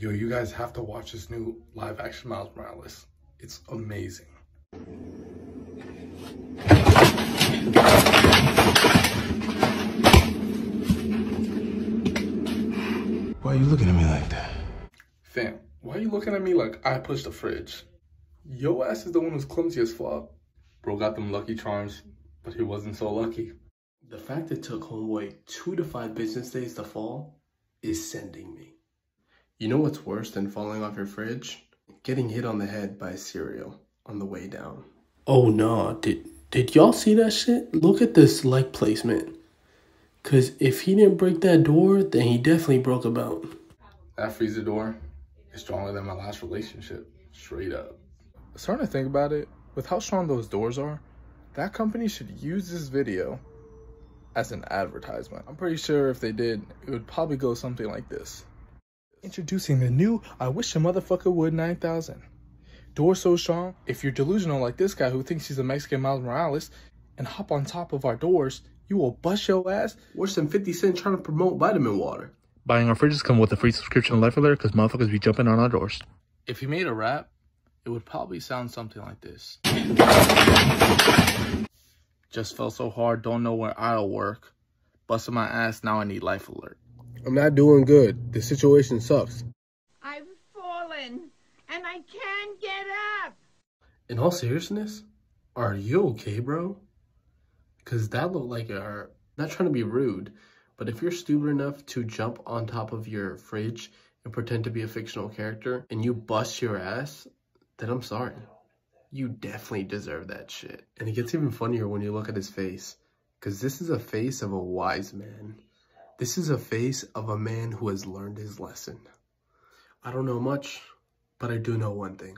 Yo, you guys have to watch this new live action Miles Morales. It's amazing. Why are you looking at me like that? Fam, why are you looking at me like I pushed the fridge? Yo ass is the one who's clumsy as fuck. Bro got them lucky charms, but he wasn't so lucky. The fact it took Homeboy two to five business days to fall is sending me. You know what's worse than falling off your fridge? Getting hit on the head by cereal on the way down. Oh no, did did y'all see that shit? Look at this leg placement. Cause if he didn't break that door, then he definitely broke a bone. That freezer door is stronger than my last relationship. Straight up. Starting to think about it, with how strong those doors are, that company should use this video as an advertisement. I'm pretty sure if they did, it would probably go something like this. Introducing the new I Wish a Motherfucker Would 9000. Door so strong, if you're delusional like this guy who thinks he's a Mexican Miles Morales and hop on top of our doors, you will bust your ass. Worse than 50 Cent trying to promote vitamin water. Buying our fridges come with a free subscription to Life Alert because motherfuckers be jumping on our doors. If he made a rap, it would probably sound something like this. Just fell so hard, don't know where I'll work. Busting my ass, now I need Life Alert. I'm not doing good. The situation sucks. I've fallen and I can't get up. In all seriousness, are you okay, bro? Because that looked like it hurt. Not trying to be rude, but if you're stupid enough to jump on top of your fridge and pretend to be a fictional character and you bust your ass, then I'm sorry. You definitely deserve that shit. And it gets even funnier when you look at his face. Because this is a face of a wise man. This is a face of a man who has learned his lesson. I don't know much, but I do know one thing.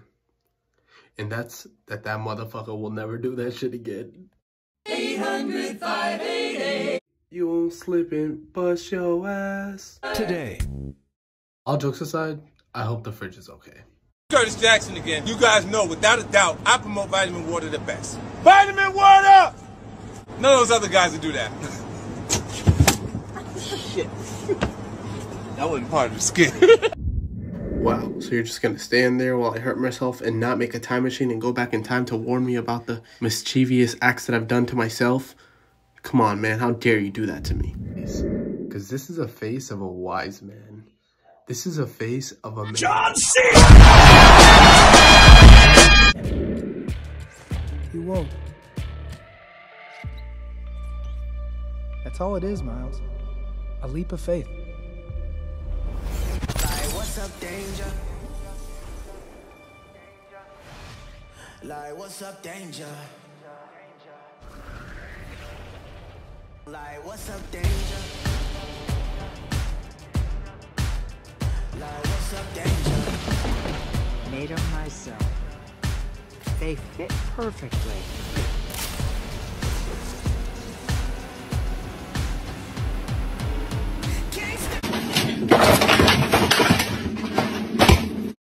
And that's that that motherfucker will never do that shit again. 800 588 You won't slip and bust your ass. Today. All jokes aside, I hope the fridge is okay. Curtis Jackson again. You guys know, without a doubt, I promote vitamin water the best. Vitamin water! None of those other guys would do that. Shit. That wasn't part of the skit. Wow, so you're just gonna stand there while I hurt myself and not make a time machine and go back in time to warn me about the mischievous acts that I've done to myself? Come on, man, how dare you do that to me? Because this is a face of a wise man. This is a face of a man. John C. You won't. That's all it is, Miles. A leap of faith. Like, what's up, danger? Like, what's up, danger? Like, what's up, danger? Like, what's up, danger? Made them myself. They fit perfectly.